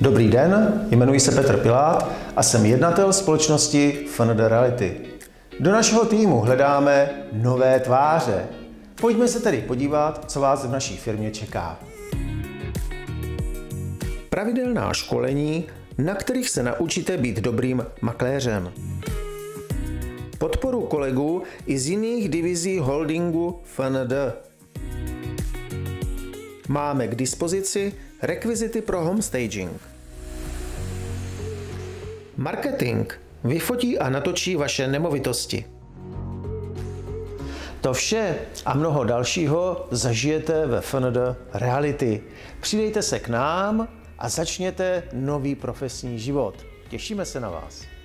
Dobrý den, jmenuji se Petr Pilát a jsem jednatel společnosti FND Reality. Do našeho týmu hledáme nové tváře. Pojďme se tedy podívat, co vás v naší firmě čeká. Pravidelná školení, na kterých se naučíte být dobrým makléřem. Podporu kolegů i z jiných divizí holdingu FND. Máme k dispozici rekvizity pro homestaging. Marketing vyfotí a natočí vaše nemovitosti. To vše a mnoho dalšího zažijete ve FND Reality. Přidejte se k nám a začněte nový profesní život. Těšíme se na vás.